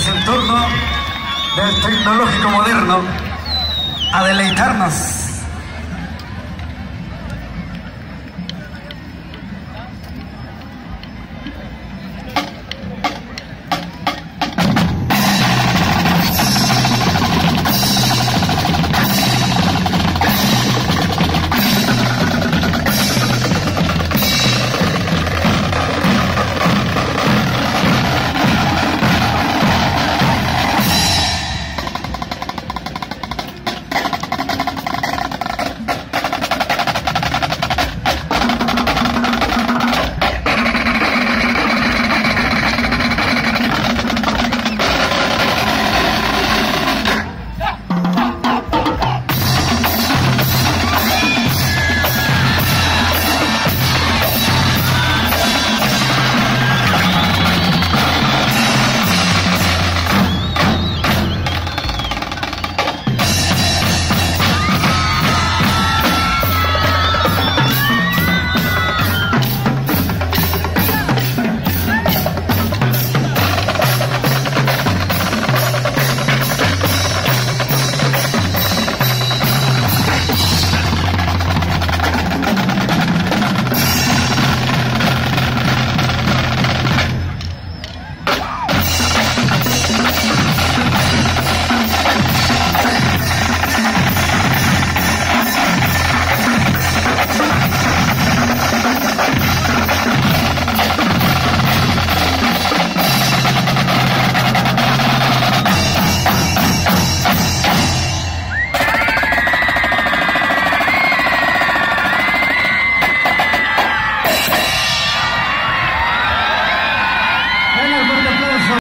es el turno del tecnológico moderno a deleitarnos.